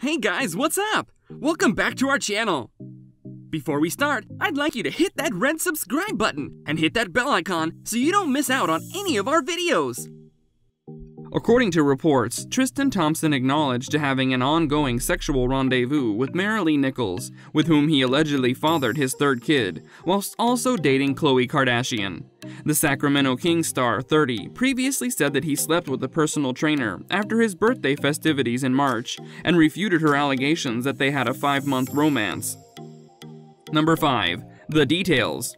Hey guys, what's up? Welcome back to our channel. Before we start, I'd like you to hit that red subscribe button and hit that bell icon so you don't miss out on any of our videos. According to reports, Tristan Thompson acknowledged to having an ongoing sexual rendezvous with Maralee Nichols, with whom he allegedly fathered his third kid, whilst also dating Khloe Kardashian. The Sacramento King star, 30, previously said that he slept with a personal trainer after his birthday festivities in March and refuted her allegations that they had a five month romance. Number 5. The Details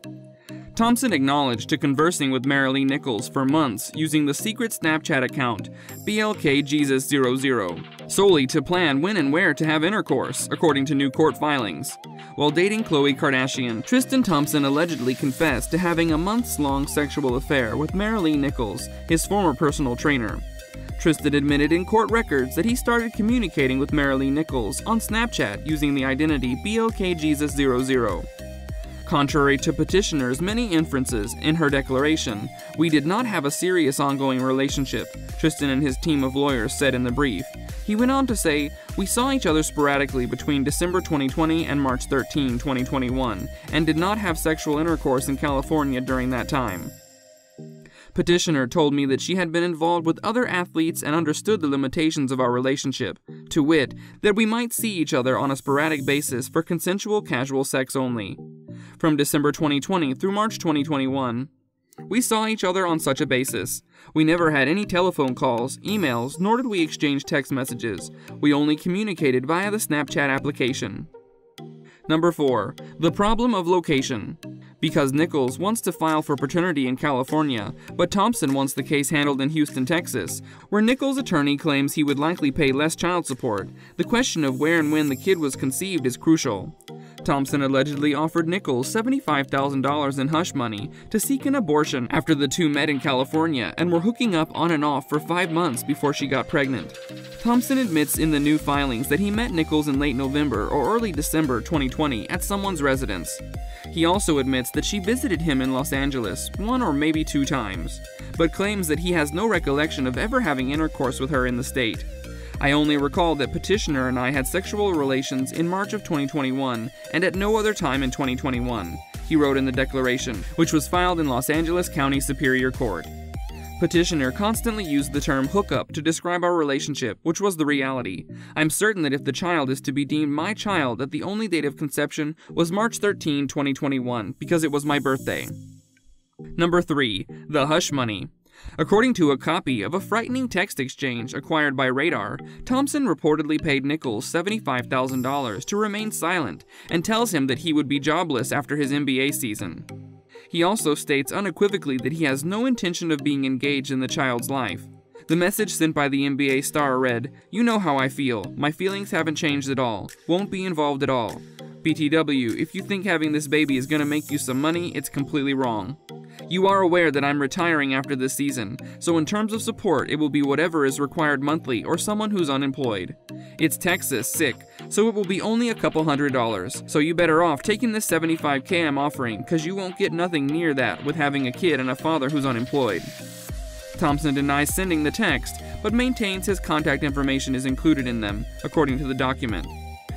Thompson acknowledged to conversing with Maralee Nichols for months using the secret Snapchat account BLKJesus00, solely to plan when and where to have intercourse, according to new court filings. While dating Khloe Kardashian, Tristan Thompson allegedly confessed to having a months-long sexual affair with Maralee Nichols, his former personal trainer. Tristan admitted in court records that he started communicating with Maralee Nichols on Snapchat using the identity BLKJesus00. Contrary to petitioner's many inferences in her declaration, we did not have a serious ongoing relationship, Tristan and his team of lawyers said in the brief. He went on to say, We saw each other sporadically between December 2020 and March 13, 2021, and did not have sexual intercourse in California during that time. Petitioner told me that she had been involved with other athletes and understood the limitations of our relationship, to wit, that we might see each other on a sporadic basis for consensual casual sex only. From December 2020 through March 2021, we saw each other on such a basis. We never had any telephone calls, emails, nor did we exchange text messages. We only communicated via the Snapchat application. Number 4. The problem of location because Nichols wants to file for paternity in California, but Thompson wants the case handled in Houston, Texas, where Nichols' attorney claims he would likely pay less child support. The question of where and when the kid was conceived is crucial. Thompson allegedly offered Nichols $75,000 in hush money to seek an abortion after the two met in California and were hooking up on and off for five months before she got pregnant. Thompson admits in the new filings that he met Nichols in late November or early December 2020 at someone's residence. He also admits that she visited him in Los Angeles one or maybe two times, but claims that he has no recollection of ever having intercourse with her in the state. I only recall that Petitioner and I had sexual relations in March of 2021 and at no other time in 2021, he wrote in the declaration, which was filed in Los Angeles County Superior Court. Petitioner constantly used the term hookup to describe our relationship, which was the reality. I'm certain that if the child is to be deemed my child, that the only date of conception was March 13, 2021, because it was my birthday. Number 3. The Hush Money. According to a copy of a frightening text exchange acquired by Radar, Thompson reportedly paid Nichols $75,000 to remain silent and tells him that he would be jobless after his NBA season. He also states unequivocally that he has no intention of being engaged in the child's life. The message sent by the NBA star read, You know how I feel. My feelings haven't changed at all. Won't be involved at all. BTW, if you think having this baby is gonna make you some money, it's completely wrong. You are aware that I'm retiring after this season, so in terms of support, it will be whatever is required monthly or someone who's unemployed. It's Texas, sick, so it will be only a couple hundred dollars, so you better off taking this 75k I'm offering, cause you won't get nothing near that with having a kid and a father who's unemployed. Thompson denies sending the text, but maintains his contact information is included in them, according to the document.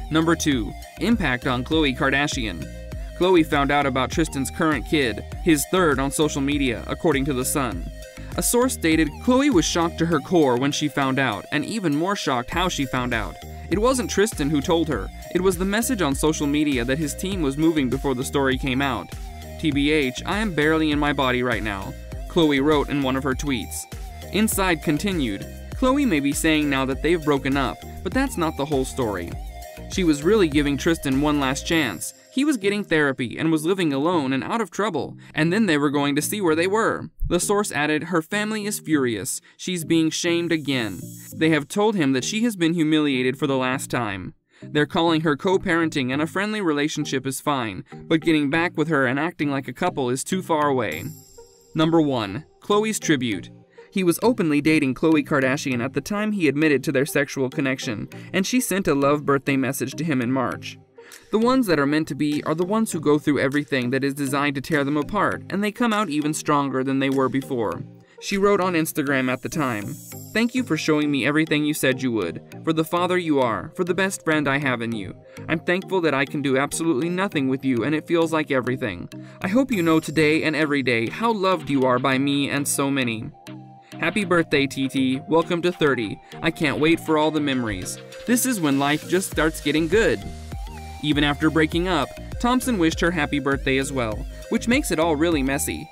Number 2. Impact on Khloe Kardashian. Khloe found out about Tristan's current kid, his third on social media, according to The Sun. A source stated Khloe was shocked to her core when she found out, and even more shocked how she found out. It wasn't Tristan who told her, it was the message on social media that his team was moving before the story came out. TBH, I am barely in my body right now, Khloe wrote in one of her tweets. Inside continued, Khloe may be saying now that they've broken up, but that's not the whole story. She was really giving Tristan one last chance. He was getting therapy and was living alone and out of trouble, and then they were going to see where they were. The source added, Her family is furious. She's being shamed again. They have told him that she has been humiliated for the last time. They're calling her co parenting and a friendly relationship is fine, but getting back with her and acting like a couple is too far away. Number 1. Khloe's Tribute. He was openly dating Khloe Kardashian at the time he admitted to their sexual connection, and she sent a love birthday message to him in March. The ones that are meant to be are the ones who go through everything that is designed to tear them apart, and they come out even stronger than they were before. She wrote on Instagram at the time, Thank you for showing me everything you said you would, for the father you are, for the best friend I have in you. I'm thankful that I can do absolutely nothing with you and it feels like everything. I hope you know today and every day how loved you are by me and so many. Happy birthday, TT. Welcome to 30. I can't wait for all the memories. This is when life just starts getting good. Even after breaking up, Thompson wished her happy birthday as well, which makes it all really messy.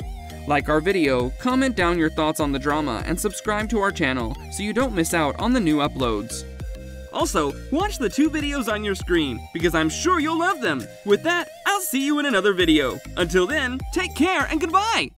Like our video, comment down your thoughts on the drama, and subscribe to our channel so you don't miss out on the new uploads. Also, watch the two videos on your screen, because I'm sure you'll love them. With that, I'll see you in another video. Until then, take care and goodbye!